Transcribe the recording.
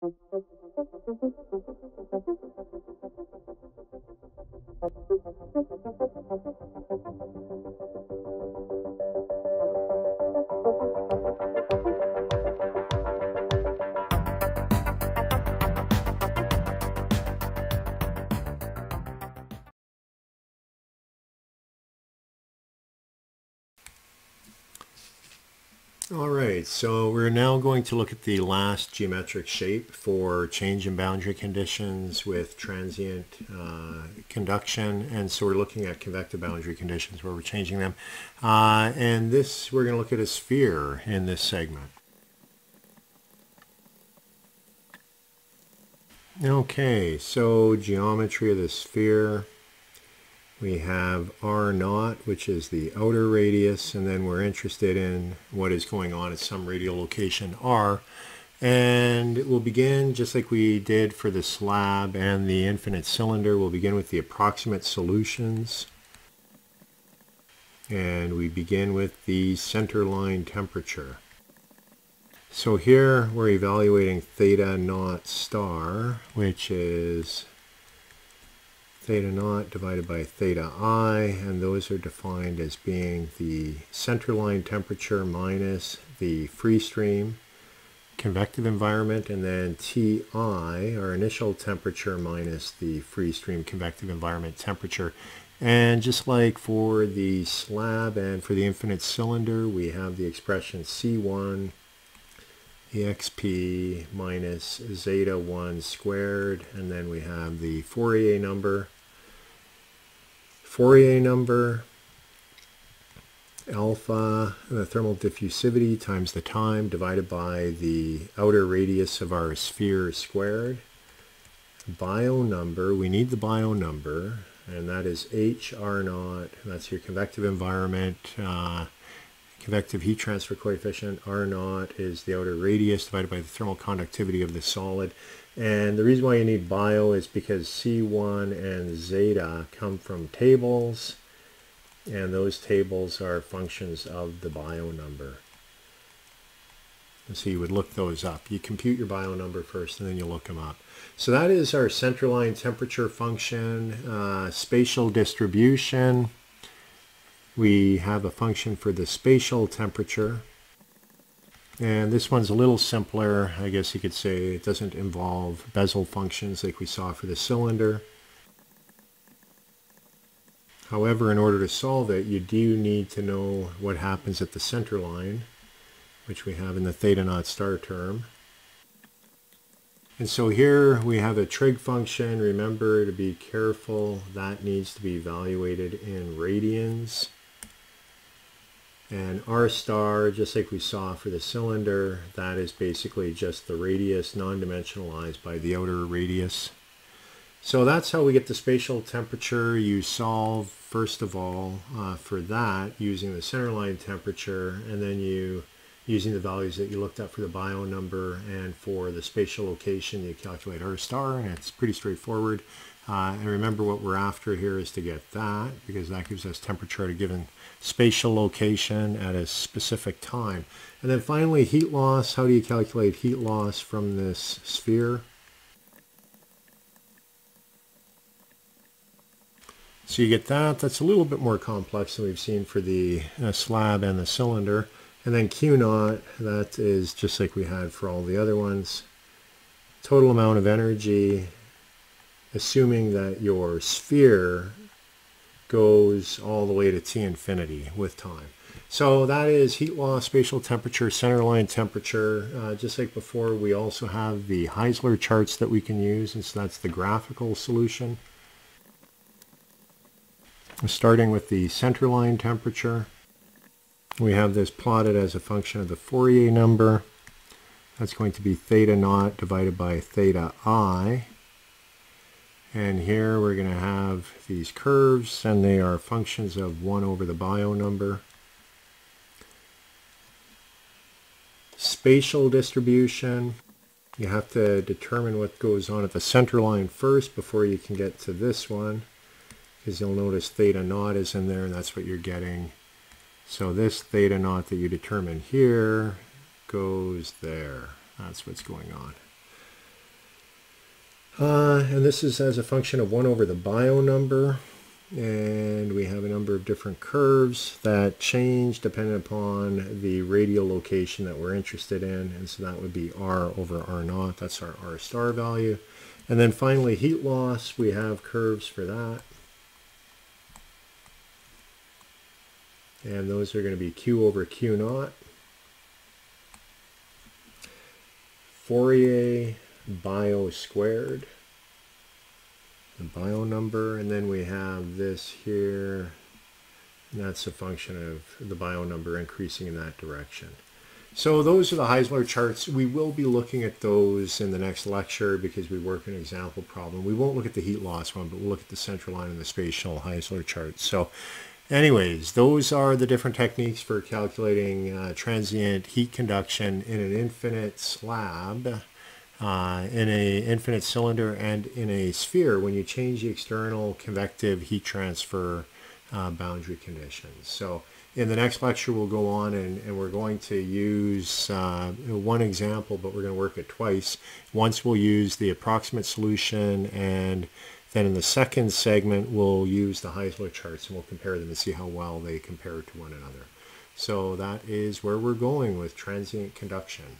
Thank you. All right, so we're now going to look at the last geometric shape for change in boundary conditions with transient uh, conduction. And so we're looking at convective boundary conditions where we're changing them. Uh, and this, we're going to look at a sphere in this segment. Okay, so geometry of the sphere. We have R naught, which is the outer radius, and then we're interested in what is going on at some radial location R. And we'll begin just like we did for the slab and the infinite cylinder. We'll begin with the approximate solutions. And we begin with the center line temperature. So here we're evaluating theta naught star, which is theta naught divided by theta i, and those are defined as being the centerline temperature minus the free stream convective environment, and then Ti, our initial temperature minus the free stream convective environment temperature. And just like for the slab and for the infinite cylinder, we have the expression C1 exp minus zeta 1 squared, and then we have the Fourier number Fourier number, alpha, the thermal diffusivity times the time divided by the outer radius of our sphere squared. Biot number, we need the Biot number, and that is H R naught, that's your convective environment, uh, convective heat transfer coefficient, R naught is the outer radius divided by the thermal conductivity of the solid, and the reason why you need Biot is because C1 and zeta come from tables, and those tables are functions of the Biot number. And so you would look those up. You compute your Biot number first, and then you look them up. So that is our centerline temperature function, uh, spatial distribution. We have a function for the spatial temperature. And this one's a little simpler. I guess you could say it doesn't involve Bessel functions like we saw for the cylinder. However, in order to solve it, you do need to know what happens at the center line, which we have in the theta naught star term. And so here we have a trig function. Remember to be careful. That needs to be evaluated in radians. And R star, just like we saw for the cylinder, that is basically just the radius non-dimensionalized by the outer radius. So that's how we get the spatial temperature. You solve, first of all, uh, for that using the centerline temperature, and then you, using the values that you looked at for the Biot number, and for the spatial location, you calculate R star, and it's pretty straightforward. Uh, and remember what we're after here is to get that, because that gives us temperature at a given spatial location at a specific time. And then finally, heat loss. How do you calculate heat loss from this sphere? So you get that. That's a little bit more complex than we've seen for the uh, slab and the cylinder. And then Q naught, that is just like we had for all the other ones. Total amount of energy, assuming that your sphere goes all the way to T infinity with time. So that is heat loss, spatial temperature, centerline temperature. Uh, just like before, we also have the Heisler charts that we can use, and so that's the graphical solution. Starting with the centerline temperature, we have this plotted as a function of the Fourier number. That's going to be theta naught divided by theta i. And here we're going to have these curves and they are functions of 1 over the Biot number. Spatial distribution. You have to determine what goes on at the center line first before you can get to this one. Because you'll notice theta naught is in there and that's what you're getting. So this theta naught that you determine here goes there. That's what's going on. Uh, and this is as a function of 1 over the Biot number. And we have a number of different curves that change depending upon the radial location that we're interested in. And so that would be R over R naught. That's our R star value. And then finally, heat loss, we have curves for that. And those are going to be Q over Q naught. Fourier Biot squared, the Biot number, and then we have this here. And that's a function of the Biot number increasing in that direction. So those are the Heisler charts. We will be looking at those in the next lecture because we work an example problem. We won't look at the heat loss one, but we'll look at the central line and the spatial Heisler charts. So anyways, those are the different techniques for calculating uh, transient heat conduction in an infinite slab uh, in a infinite cylinder and in a sphere when you change the external convective heat transfer uh, boundary conditions. So in the next lecture we'll go on and, and we're going to use uh, one example but we're going to work it twice. Once we'll use the approximate solution and then in the second segment we'll use the Heisler charts and we'll compare them and see how well they compare to one another. So that is where we're going with transient conduction.